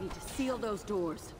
need to seal those doors.